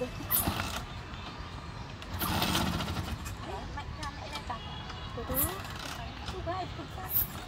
Mạnh ra mẹ lên cặp. từ từ Chú gái, không gái.